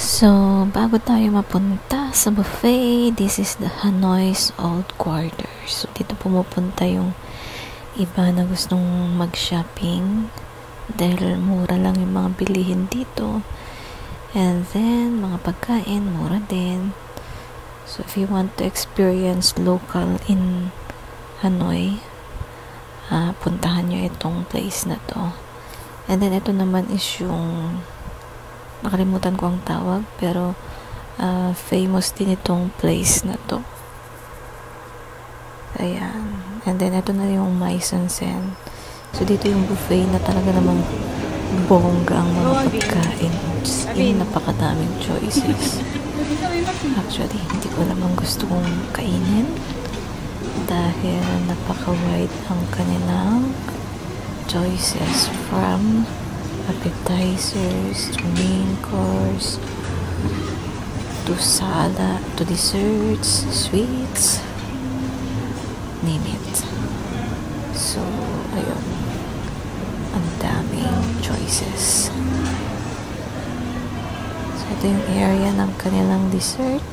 So, bago tayo mapunta sa buffet, this is the Hanoi's Old Quarter. So, dito pumupunta yung iba na gustong mag-shopping dahil mura lang yung mga bilihin dito. And then, mga pagkain, mura din. So, if you want to experience local in Hanoi, uh, puntahan nyo itong place na to. And then, ito naman is yung nakalimutan ko ang tawag pero uh, famous din itong place na to. Ayan. And then ito na yung Maisansen so dito yung buffet na talaga namang bongga ang mga pagkain. Just in napakadaming choices. Actually hindi ko naman gusto kong kainin dahil napaka-wide ang kanilang choices from appetizers to main course to salad to desserts sweets name it. So ayun. Ang daming choices. So ito yung area ng kanilang dessert.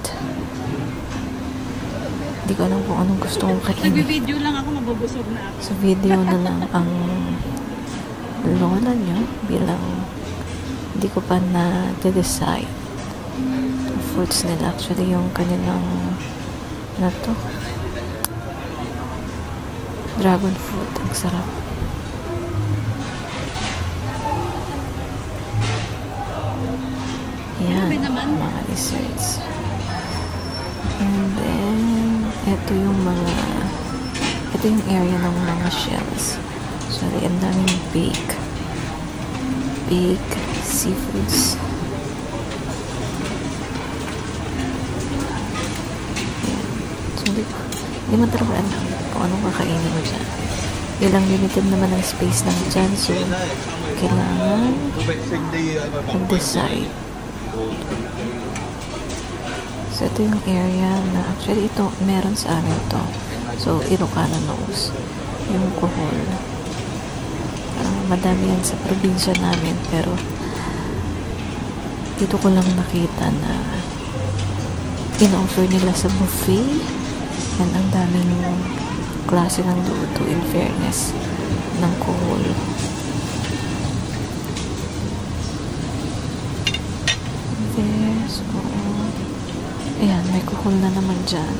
Hindi ko alam kung anong gusto kong kainin. Nagbi-video lang ako, mabubusog na ako. sa video na lang ang lola nyo bilang hindi ko pa na-decide ang fruits nila actually yung kanilang na to? Dragon fruit. Ang sarap. Yan mga desserts. And then ito yung mga ito yung area ng mga shells sorry ang daming bake bake seafoods Yan. so hindi, hindi mo talaga alam kung anong kakainin mo dyan ilang limited naman ang space ng dyan so kailangan mag-decide So, ito yung area na actually ito, meron sa amin to. So, Ilocano knows. Yung kuhol. Madami yan sa probinsya namin, pero dito ko lang nakita na in-offer nila sa buffet and ang daming klase ng luto in fairness ng kuhol. There, so, Ayan, may kuhol na naman dyan.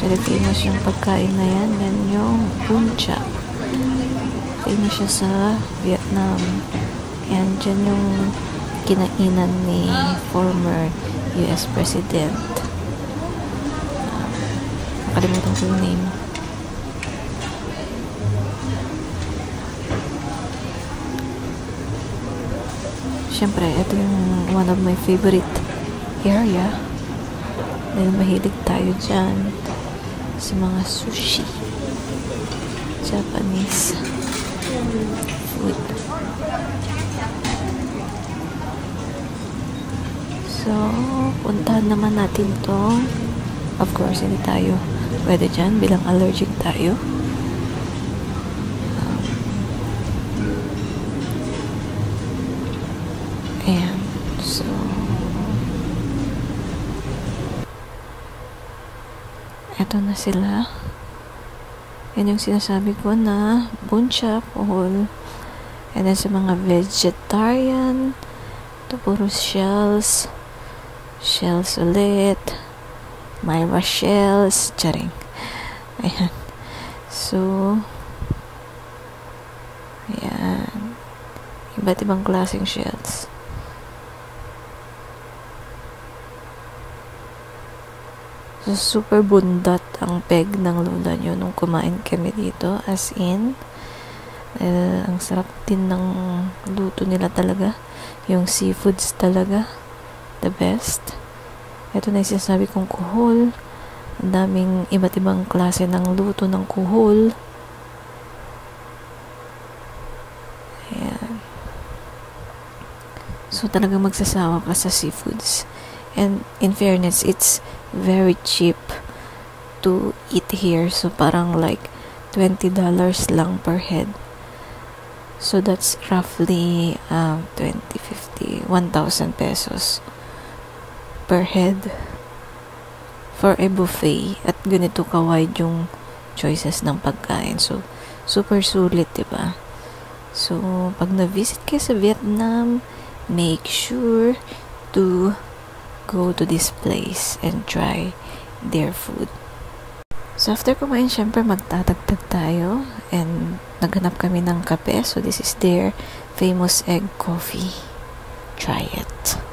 Famous yung pagkain na yan. Yan yung buncha. Famous siya sa Vietnam. Ayan, dyan yung kinainan ni former US President. Nakalimutan ko yung name. Siyempre, ito yung one of my favorite area. Dahil mahilig tayo dyan sa mga sushi. Japanese food. So, puntahan naman natin to. Of course, hindi tayo pwede dyan bilang allergic tayo. Ayan. So, eto na sila. Yan yung sinasabi ko na buncha, pohol. And then sa mga vegetarian, ito puro shells. Shells ulit. Myra shells. Charing. Ayan. So, ayan. Iba't ibang klaseng shells. So, super bundat ang peg ng lola nyo nung kumain kami dito. As in, eh, ang sarap din ng luto nila talaga. Yung seafoods talaga. The best. Ito na yung sinasabi kong kuhol. Ang daming iba't ibang klase ng luto ng kuhol. Ayan. So, talagang magsasawa ka sa seafoods. And in fairness, it's very cheap to eat here. So, parang like $20 lang per head. So that's roughly uh, 20, 50, 1,000 pesos per head for a buffet at ganito ka-wide yung choices ng pagkain. So, super sulit, di ba? So, pag na-visit kayo sa Vietnam, make sure to go to this place and try their food. So, after kumain, syempre magtatagtag tayo and naghanap kami ng kape. So, this is their famous egg coffee. Try it.